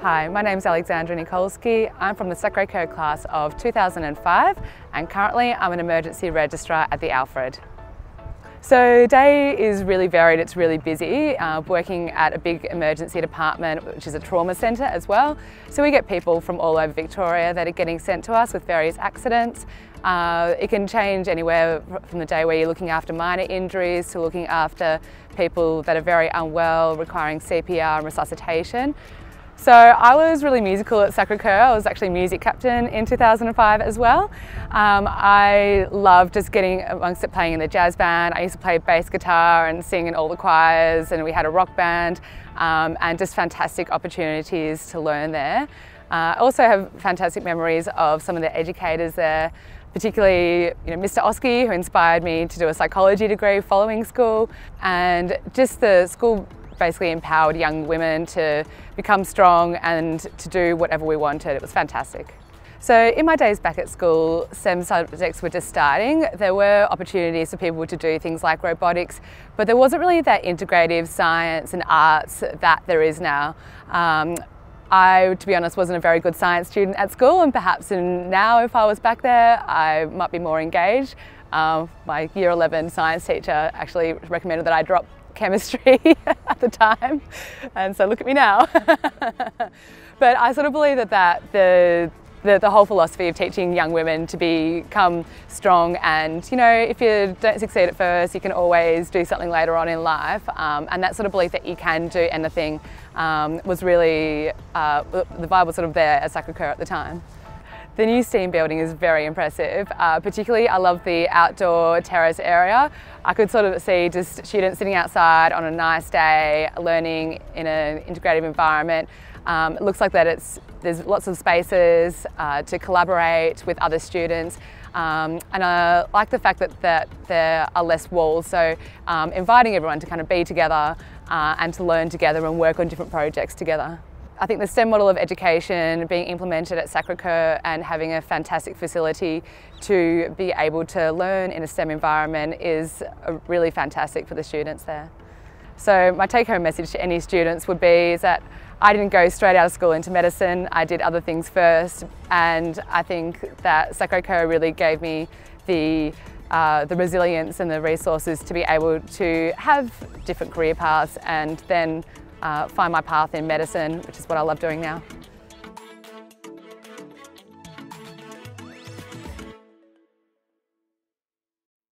Hi, my name is Alexandra Nikolsky. I'm from the Sacre-Cœur class of 2005 and currently I'm an emergency registrar at the Alfred. So day is really varied, it's really busy, uh, working at a big emergency department which is a trauma centre as well. So we get people from all over Victoria that are getting sent to us with various accidents. Uh, it can change anywhere from the day where you're looking after minor injuries to looking after people that are very unwell requiring CPR and resuscitation. So I was really musical at Sacre-Cœur. I was actually music captain in 2005 as well. Um, I loved just getting amongst it playing in the jazz band. I used to play bass guitar and sing in all the choirs and we had a rock band um, and just fantastic opportunities to learn there. Uh, I also have fantastic memories of some of the educators there particularly you know, Mr. Oski who inspired me to do a psychology degree following school and just the school basically empowered young women to become strong and to do whatever we wanted. It was fantastic. So in my days back at school, STEM subjects were just starting. There were opportunities for people to do things like robotics, but there wasn't really that integrative science and arts that there is now. Um, I, to be honest, wasn't a very good science student at school and perhaps in, now if I was back there, I might be more engaged. Um, my year 11 science teacher actually recommended that I drop chemistry at the time and so look at me now. but I sort of believe that, that the, the, the, whole philosophy of teaching young women to become strong and you know if you don't succeed at first you can always do something later on in life um, and that sort of belief that you can do anything um, was really uh, the vibe was sort of there at Sacre-Cœur at the time. The new steam building is very impressive. Uh, particularly, I love the outdoor terrace area. I could sort of see just students sitting outside on a nice day, learning in an integrative environment. Um, it looks like that it's there's lots of spaces uh, to collaborate with other students. Um, and I like the fact that, that there are less walls, so um, inviting everyone to kind of be together uh, and to learn together and work on different projects together. I think the STEM model of education being implemented at Sacre-Cœur and having a fantastic facility to be able to learn in a STEM environment is really fantastic for the students there. So my take-home message to any students would be is that I didn't go straight out of school into medicine, I did other things first and I think that Sacre-Cœur really gave me the uh, the resilience and the resources to be able to have different career paths and then uh, find my path in medicine, which is what I love doing now.